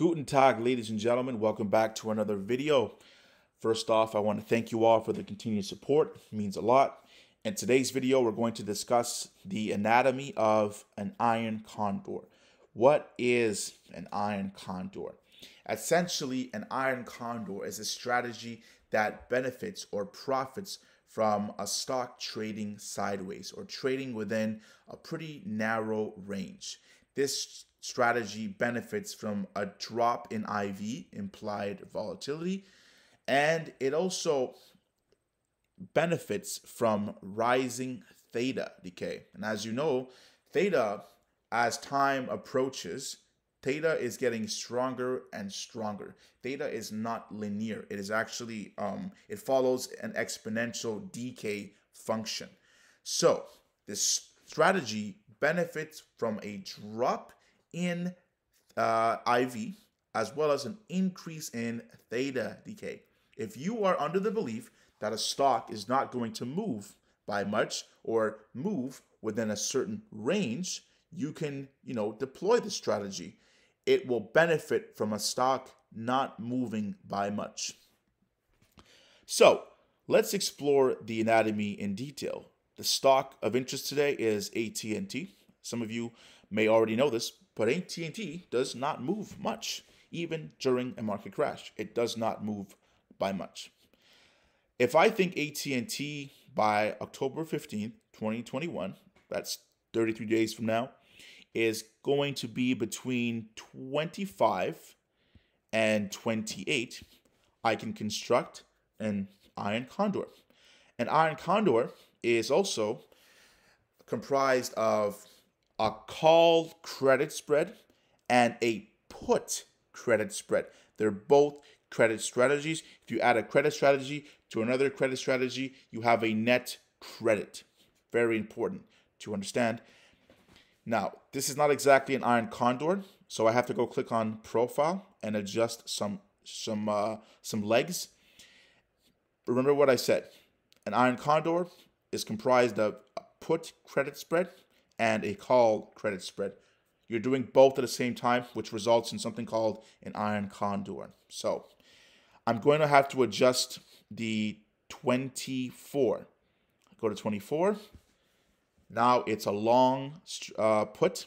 Guten Tag, ladies and gentlemen. Welcome back to another video. First off, I want to thank you all for the continued support. It means a lot. In today's video, we're going to discuss the anatomy of an iron condor. What is an iron condor? Essentially, an iron condor is a strategy that benefits or profits from a stock trading sideways or trading within a pretty narrow range. This strategy benefits from a drop in IV, implied volatility, and it also benefits from rising theta decay. And as you know, theta, as time approaches, theta is getting stronger and stronger. Theta is not linear. It is actually, um, it follows an exponential decay function. So this strategy benefits from a drop in uh, IV as well as an increase in theta decay. If you are under the belief that a stock is not going to move by much or move within a certain range, you can, you know, deploy the strategy. It will benefit from a stock not moving by much. So, let's explore the anatomy in detail. The stock of interest today is AT&T. Some of you may already know this, but AT&T does not move much even during a market crash. It does not move by much. If I think AT&T by October 15th, 2021, that's 33 days from now, is going to be between 25 and 28, I can construct an iron condor. An iron condor is also comprised of a call credit spread and a put credit spread. They're both credit strategies. If you add a credit strategy to another credit strategy, you have a net credit. Very important to understand. Now, this is not exactly an iron condor, so I have to go click on profile and adjust some some uh, some legs. Remember what I said. An iron condor is comprised of a put credit spread and a call credit spread. You're doing both at the same time, which results in something called an iron condor. So I'm going to have to adjust the 24. Go to 24. Now it's a long uh, put,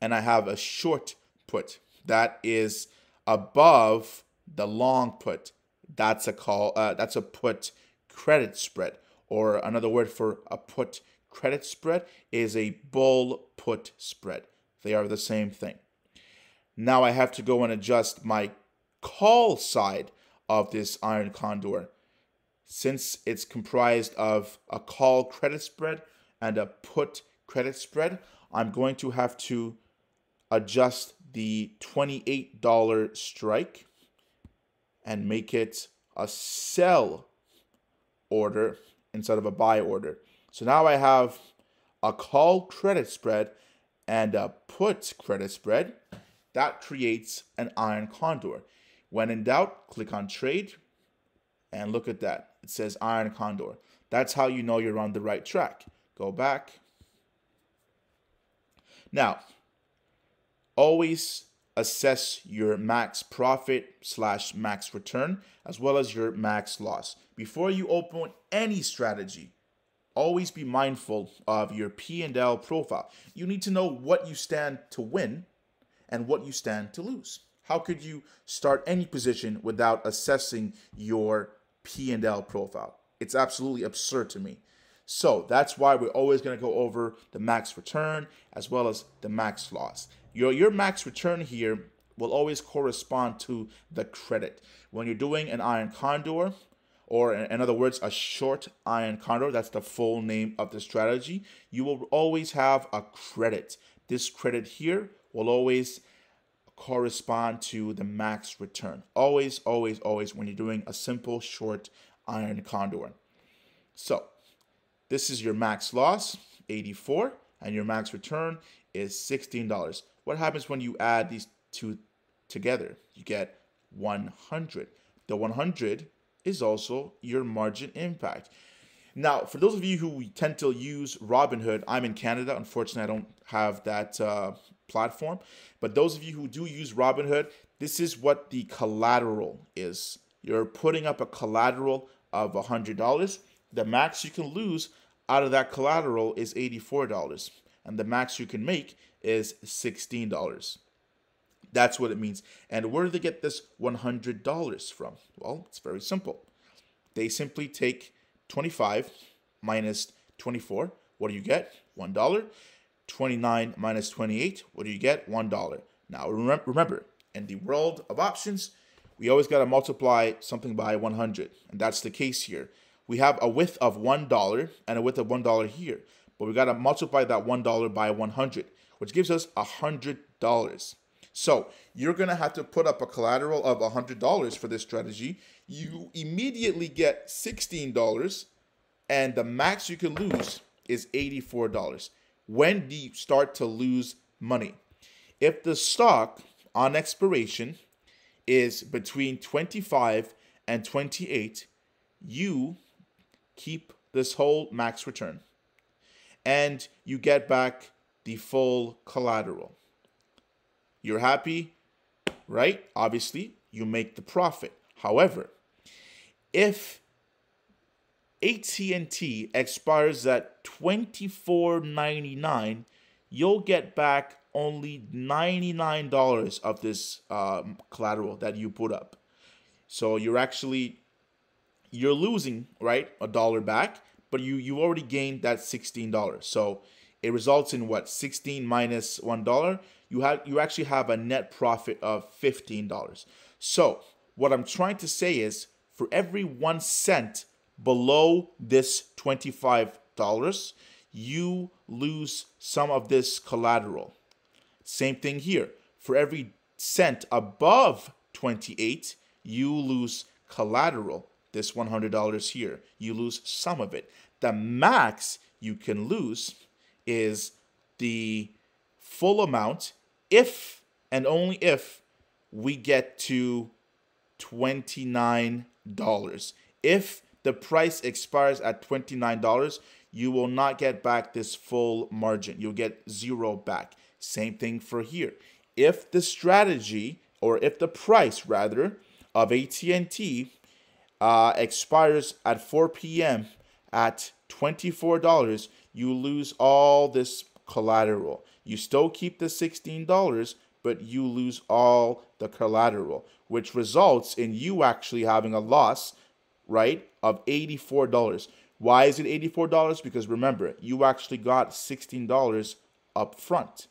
and I have a short put that is above the long put. That's a call. Uh, that's a put credit spread, or another word for a put credit spread is a bull put spread. They are the same thing. Now I have to go and adjust my call side of this iron condor. Since it's comprised of a call credit spread and a put credit spread, I'm going to have to adjust the $28 strike and make it a sell order instead of a buy order. So now I have a call credit spread and a put credit spread. That creates an iron condor. When in doubt, click on trade and look at that. It says iron condor. That's how you know you're on the right track. Go back. Now, always assess your max profit slash max return as well as your max loss. Before you open any strategy, always be mindful of your P&L profile. You need to know what you stand to win and what you stand to lose. How could you start any position without assessing your P&L profile? It's absolutely absurd to me. So that's why we're always going to go over the max return as well as the max loss. Your, your max return here will always correspond to the credit. When you're doing an iron condor, or in other words, a short iron condor, that's the full name of the strategy, you will always have a credit. This credit here will always correspond to the max return. Always, always, always when you're doing a simple short iron condor. So this is your max loss, 84, and your max return is $16. What happens when you add these two together? You get 100. The 100 is also your margin impact. Now, for those of you who tend to use Robinhood, I'm in Canada. Unfortunately, I don't have that uh, platform. But those of you who do use Robinhood, this is what the collateral is. You're putting up a collateral of $100. The max you can lose out of that collateral is $84. And the max you can make is $16. That's what it means. And where do they get this $100 from? Well, it's very simple. They simply take 25 minus 24. What do you get? $1. 29 minus 28. What do you get? $1. Now, remember, in the world of options, we always got to multiply something by 100. And that's the case here. We have a width of $1 and a width of $1 here. But we got to multiply that $1 by 100, which gives us $100. So you're going to have to put up a collateral of $100 for this strategy. You immediately get $16 and the max you can lose is $84. When do you start to lose money? If the stock on expiration is between 25 and 28, you keep this whole max return and you get back the full collateral. You're happy, right? Obviously, you make the profit. However, if AT&T expires at 24.99, you'll get back only $99 of this um, collateral that you put up. So you're actually you're losing, right? A dollar back, but you you already gained that $16. So it results in what? 16 minus 1 you have you actually have a net profit of $15. So, what I'm trying to say is for every 1 cent below this $25, you lose some of this collateral. Same thing here. For every cent above 28, you lose collateral. This $100 here, you lose some of it. The max you can lose is the full amount if and only if we get to $29. If the price expires at $29, you will not get back this full margin. You'll get zero back. Same thing for here. If the strategy or if the price rather of AT&T uh, expires at 4 p.m. at $24, you lose all this collateral. You still keep the $16, but you lose all the collateral, which results in you actually having a loss, right, of $84. Why is it $84? Because remember, you actually got $16 up front.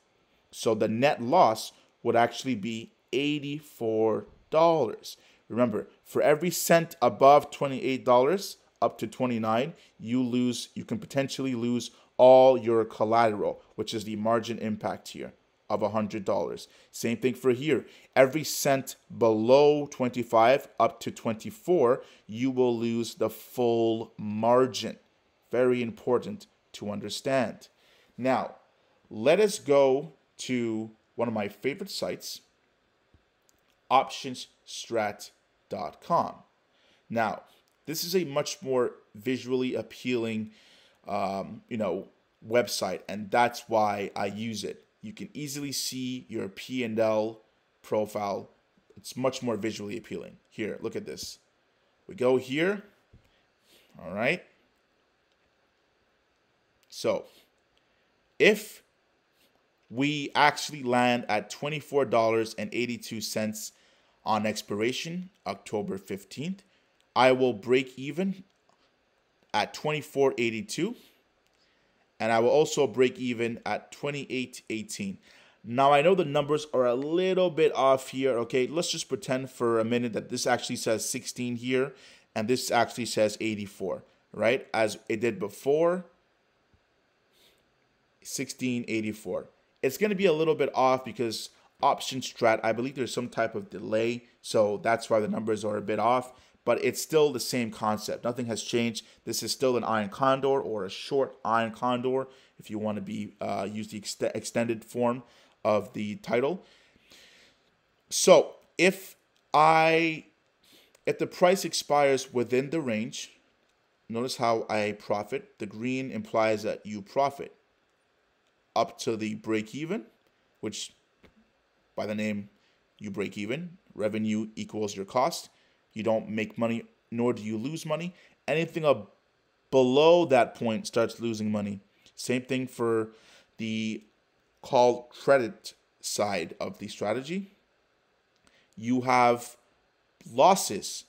So the net loss would actually be $84. Remember, for every cent above $28 up to 29, you lose you can potentially lose all your collateral, which is the margin impact here of $100. Same thing for here. Every cent below 25 up to 24, you will lose the full margin. Very important to understand. Now, let us go to one of my favorite sites, optionsstrat.com. Now, this is a much more visually appealing um, you know, website, and that's why I use it. You can easily see your P&L profile. It's much more visually appealing. Here, look at this. We go here. All right. So, if we actually land at $24.82 on expiration, October 15th, I will break even at 24.82 and I will also break even at 28.18. Now I know the numbers are a little bit off here, okay? Let's just pretend for a minute that this actually says 16 here and this actually says 84, right? As it did before 1684. It's going to be a little bit off because option strat, I believe there's some type of delay, so that's why the numbers are a bit off but it's still the same concept. Nothing has changed. This is still an iron condor or a short iron condor if you want to be uh, use the ex- extended form of the title. So if I if the price expires within the range notice how I profit. The green implies that you profit up to the break even, which by the name you break even. Revenue equals your cost. You don't make money, nor do you lose money. Anything up below that point starts losing money. Same thing for the call credit side of the strategy. You have losses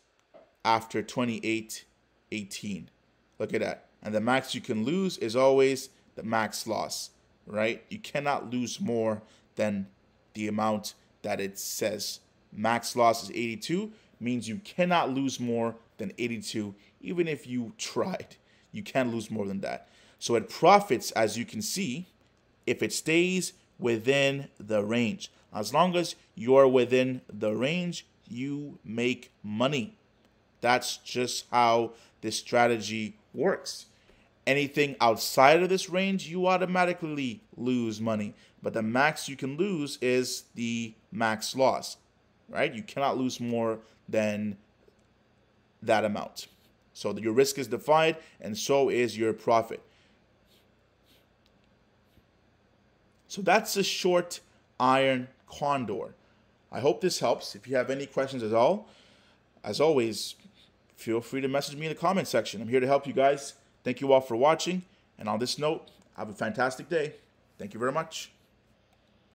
after 28 18. Look at that. And the max you can lose is always the max loss, right? You cannot lose more than the amount that it says. Max loss is 82, means you cannot lose more than 82, even if you tried. You can't lose more than that. So it profits, as you can see, if it stays within the range. As long as you're within the range, you make money. That's just how this strategy works. Anything outside of this range, you automatically lose money. But the max you can lose is the max loss, right? You cannot lose more than that amount. So your risk is defined, and so is your profit. So that's a short iron condor. I hope this helps. If you have any questions at all, as always, feel free to message me in the comment section. I'm here to help you guys. Thank you all for watching. And on this note, have a fantastic day. Thank you very much.